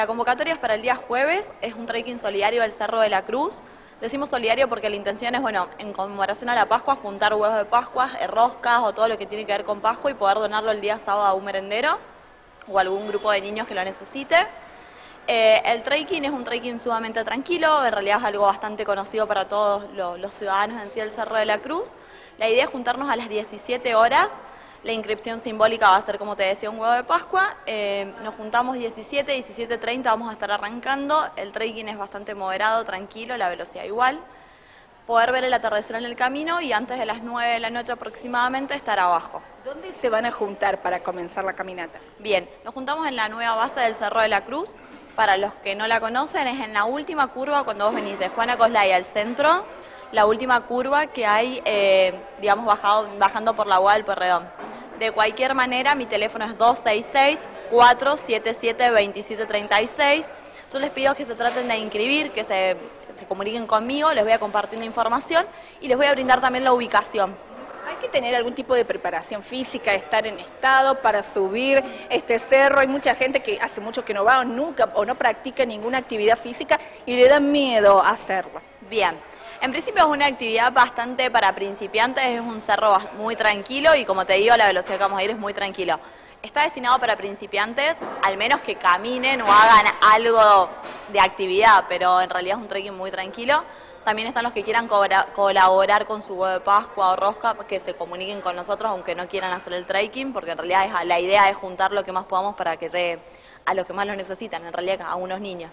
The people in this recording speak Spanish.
La convocatoria es para el día jueves, es un trekking solidario del Cerro de la Cruz. Decimos solidario porque la intención es, bueno, en conmemoración a la Pascua, juntar huevos de Pascua, roscas o todo lo que tiene que ver con Pascua y poder donarlo el día sábado a un merendero o algún grupo de niños que lo necesite. Eh, el trekking es un trekking sumamente tranquilo, en realidad es algo bastante conocido para todos los, los ciudadanos en sí del Cerro de la Cruz. La idea es juntarnos a las 17 horas la inscripción simbólica va a ser, como te decía, un huevo de Pascua. Eh, nos juntamos 17, 17.30, vamos a estar arrancando. El trekking es bastante moderado, tranquilo, la velocidad igual. Poder ver el atardecer en el camino y antes de las 9 de la noche aproximadamente estar abajo. ¿Dónde se van a juntar para comenzar la caminata? Bien, nos juntamos en la nueva base del Cerro de la Cruz. Para los que no la conocen, es en la última curva cuando vos venís de Juana Coslay al centro, la última curva que hay, eh, digamos, bajado, bajando por la UA del Porredón. De cualquier manera, mi teléfono es 266-477-2736. Yo les pido que se traten de inscribir, que se, se comuniquen conmigo, les voy a compartir una información y les voy a brindar también la ubicación. Hay que tener algún tipo de preparación física, estar en estado para subir este cerro. Hay mucha gente que hace mucho que no va o nunca o no practica ninguna actividad física y le da miedo hacerlo. Bien, en principio es una actividad bastante para principiantes, es un cerro muy tranquilo y como te digo, la velocidad que vamos a ir es muy tranquilo. Está destinado para principiantes, al menos que caminen o hagan algo de actividad, pero en realidad es un trekking muy tranquilo. También están los que quieran colaborar con su huevo de Pascua o rosca, que se comuniquen con nosotros aunque no quieran hacer el trekking, porque en realidad la idea es juntar lo que más podamos para que llegue a los que más lo necesitan, en realidad a unos niños.